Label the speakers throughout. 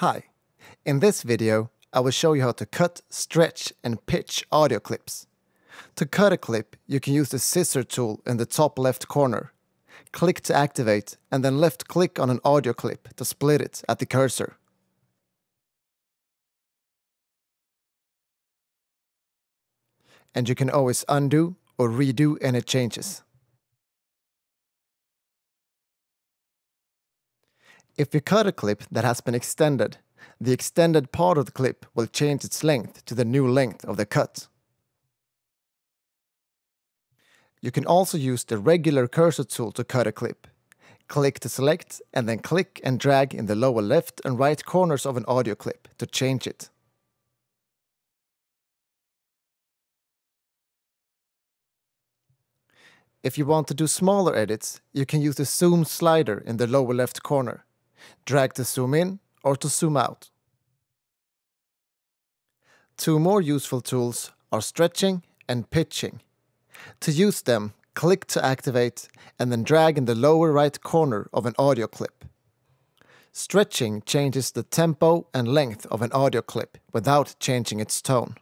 Speaker 1: Hi, in this video I will show you how to cut, stretch and pitch audio clips. To cut a clip you can use the scissor tool in the top left corner. Click to activate and then left click on an audio clip to split it at the cursor. And you can always undo or redo any changes. If you cut a clip that has been extended, the extended part of the clip will change its length to the new length of the cut. You can also use the regular cursor tool to cut a clip. Click to select and then click and drag in the lower left and right corners of an audio clip to change it. If you want to do smaller edits, you can use the zoom slider in the lower left corner drag to zoom in or to zoom out. Two more useful tools are stretching and pitching. To use them, click to activate and then drag in the lower right corner of an audio clip. Stretching changes the tempo and length of an audio clip without changing its tone.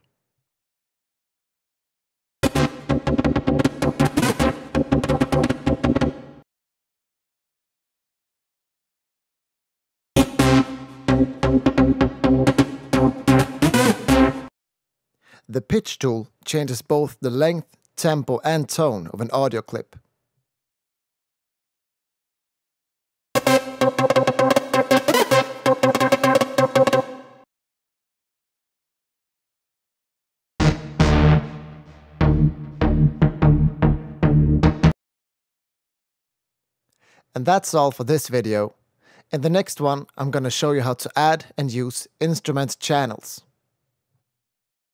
Speaker 1: The pitch tool changes both the length, tempo and tone of an audio clip. And that's all for this video. In the next one, I'm gonna show you how to add and use instrument channels.